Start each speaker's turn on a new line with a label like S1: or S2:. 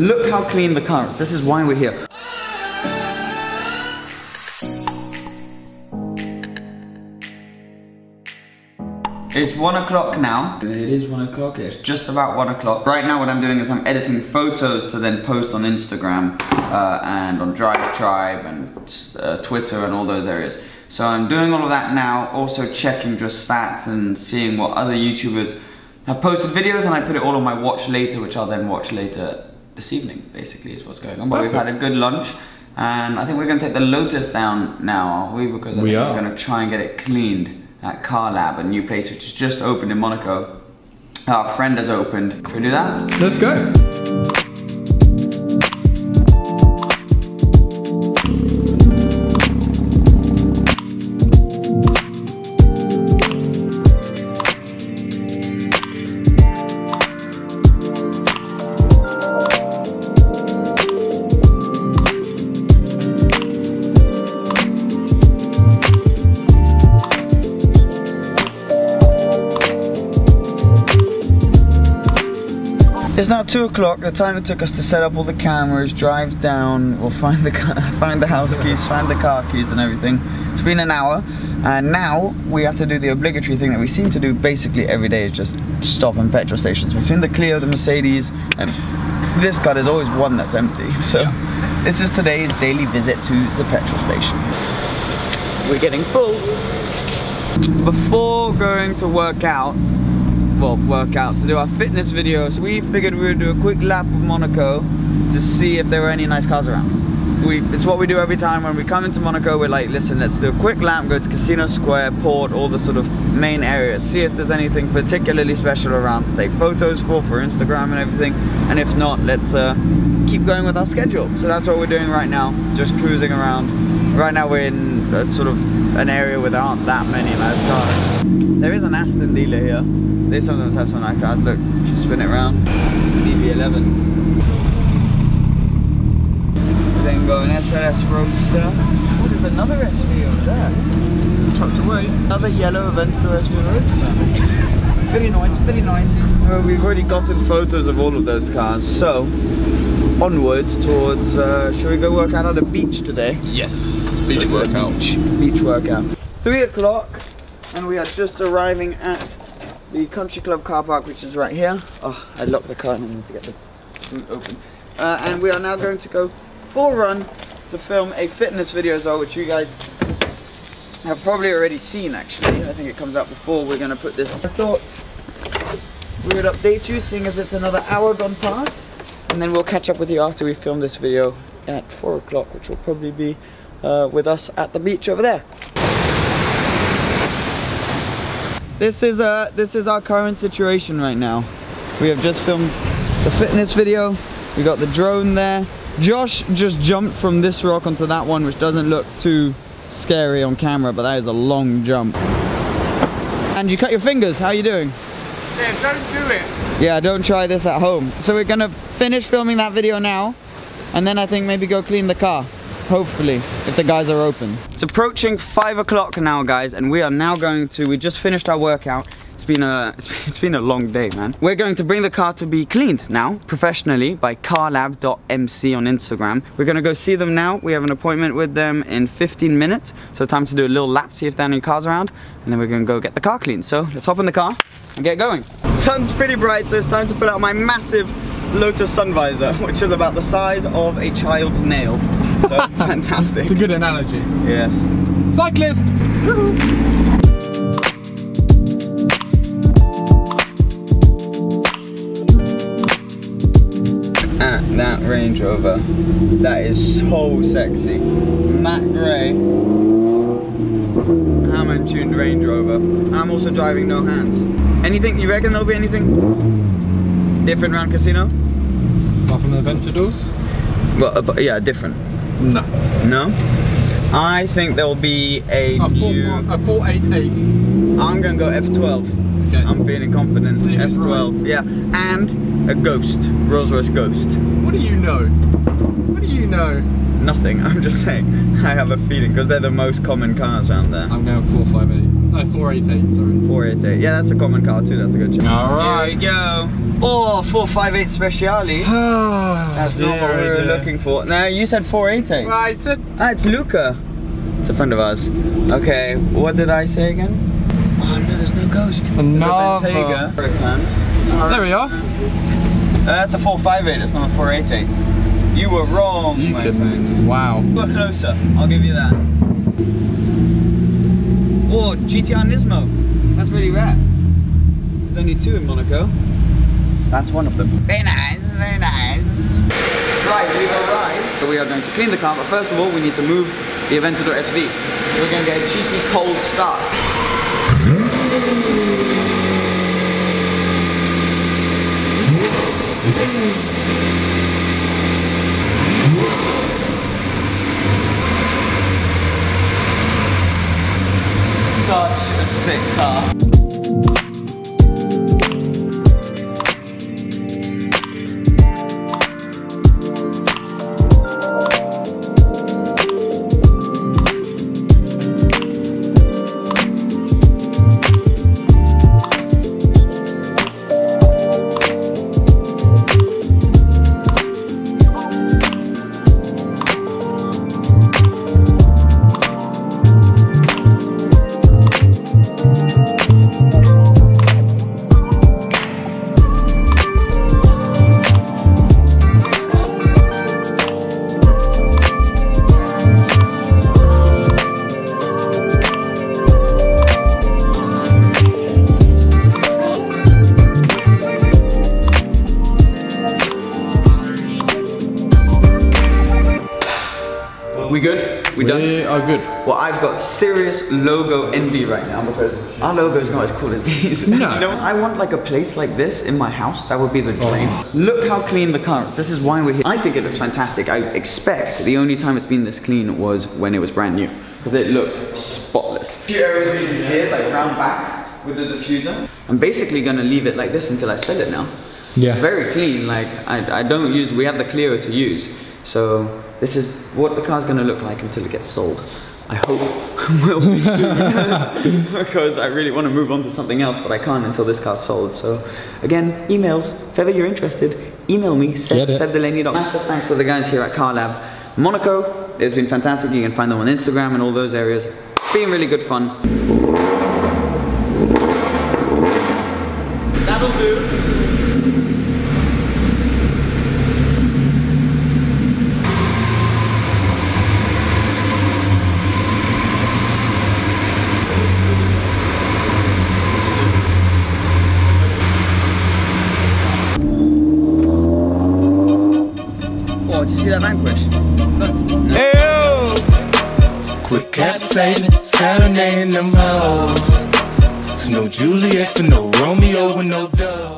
S1: Look how clean the car is. This is why we're here. It's one o'clock now. It is one o'clock. It's just about one o'clock. Right now, what I'm doing is I'm editing photos to then post on Instagram uh, and on Drive Tribe and uh, Twitter and all those areas. So I'm doing all of that now. Also checking just stats and seeing what other YouTubers have posted videos, and I put it all on my watch later, which I'll then watch later this evening. Basically, is what's going on. But we've had a good lunch. And I think we're gonna take the Lotus down now, are we? Because I
S2: We
S1: think
S2: are.
S1: we're gonna try and get it cleaned at Car Lab, a new place which has just opened in Monaco. Our friend has opened. Should we do that?
S2: Let's go.
S1: It's now two o'clock. The time it took us to set up all the cameras, drive down, we'll find the find the house keys, find the car keys, and everything. It's been an hour, and now we have to do the obligatory thing that we seem to do basically every day: is just stop in petrol stations. Between the Clio, the Mercedes, and this car, there's always one that's empty. So this is today's daily visit to the petrol station. We're getting full. Before going to work out, well, work out to do our fitness videos, we figured we would do a quick lap of Monaco to see if there were any nice cars around. We, it's what we do every time when we come into Monaco. We're like, listen, let's do a quick lap, go to Casino Square, Port, all the sort of main areas, see if there's anything particularly special around to take photos for, for Instagram and everything. And if not, let's uh, keep going with our schedule. So that's what we're doing right now, just cruising around. Right now we're in a sort of an area where there aren't that many nice cars. There is an Aston dealer here. They sometimes have some nice cars. Look, if you spin it around, BB11. Then go an SLS Roadster. Oh, there's another SV over there. Tucked away. Another yellow Aventador SV Roadster. Very nice, very nice. Well, we've already gotten photos of all of those cars, so onwards towards, uh, shall we go work out on the beach today?
S2: Yes. Beach workout.
S1: Beach, beach workout. Three o'clock, and we are just arriving at the country club car park, which is right here. Oh, I locked the car and I need to get the boot open. Uh, and we are now going to go for a run to film a fitness video as well, which you guys have probably already seen actually. I think it comes out before we're going to put this. I thought we would update you, seeing as it's another hour gone past. And then we'll catch up with you after we film this video at 4 o'clock, which will probably be uh, with us at the beach over there. This is uh this is our current situation right now. We have just filmed the fitness video. We got the drone there. Josh just jumped from this rock onto that one, which doesn't look too scary on camera, but that is a long jump. And you cut your fingers. How are you doing?
S2: Yeah, don't do it.
S1: Yeah, don't try this at home. So we're gonna finish filming that video now, and then I think maybe go clean the car. Hopefully, if the guys are open. It's approaching five o'clock now, guys, and we are now going to, we just finished our workout. It's been a, it's been, it's been a long day, man. We're going to bring the car to be cleaned now, professionally, by carlab.mc on Instagram. We're gonna go see them now. We have an appointment with them in 15 minutes. So time to do a little lap, see if there are any cars around, and then we're gonna go get the car cleaned. So let's hop in the car and get going. Sun's pretty bright, so it's time to pull out my massive Lotus sun visor, which is about the size of a child's nail. So fantastic.
S2: It's a good analogy.
S1: Yes.
S2: Cyclist.
S1: At that Range Rover, that is so sexy. Matt grey, Hamann tuned Range Rover. I'm also driving no hands. Anything, you reckon there'll be anything different around Casino?
S2: Apart from the Aventadors?
S1: Well, uh, yeah, different.
S2: No.
S1: No? I think there'll be a,
S2: A
S1: new...
S2: 4, a 488.
S1: I'm gonna go F12.
S2: Okay.
S1: I'm feeling confident.
S2: See
S1: F12, yeah. And a Ghost, Rolls Royce Ghost.
S2: What do you know? What do you know?
S1: Nothing, I'm just saying. I have a feeling, because they're the most common cars around there.
S2: I'm going 458. No, 488, sorry.
S1: 488. Yeah, that's a common car too. That's a good choice.
S2: All right.
S1: Here we go. Oh, 458 Speciale. That's not what we were looking for. No, you said 488.
S2: Right, it's a
S1: Ah, it's Luca. It's a friend of ours. Okay, what did I say again? Oh no, there's no ghost. There's a
S2: Another.
S1: Bentayga.
S2: There we are.
S1: Uh, that's a 458, it's not a 488. You were wrong,
S2: You
S1: my
S2: could.
S1: friend.
S2: Wow.
S1: You were closer, I'll give you that. GTR Nismo. That's really rare. There's only two in Monaco. That's one of them. Very nice, very nice. Right, we've arrived. So we are going to clean the car, but first of all, we need to move the Aventador SV. So we're going to get a cheeky cold start. Hmm? Such a sick car. Good? We done?
S2: We are oh, good.
S1: Well, I've got serious logo envy right now because our logo is not as cool as these.
S2: No.
S1: you know, I want like a place like this in my house. That would be the dream. Oh. Look how clean the car is. This is why we're here. I think it looks fantastic. I expect the only time it's been this clean was when it was brand new because it looks spotless. A few areas you can see it, like round back with the diffuser. I'm basically gonna leave it like this until I sell it now.
S2: Yeah.
S1: It's very clean. Like I, I don't use. We have the clearer to use. So this is what the car's gonna look like until it gets sold. I hope will be soon because I really want to move on to something else, but I can't until this car's sold. So again, emails. If ever you're interested, email me. Seb,
S2: Get it.
S1: sebdelaney.com. Massive thanks to the guys here at Car Lab Monaco. It's been fantastic. You can find them on Instagram and all those areas. Been really good fun. That'll do. See that vanquish?
S3: Ew. Quit capsizing, serenading them hoes. No Juliet for no Romeo with no dove.